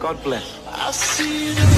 God bless.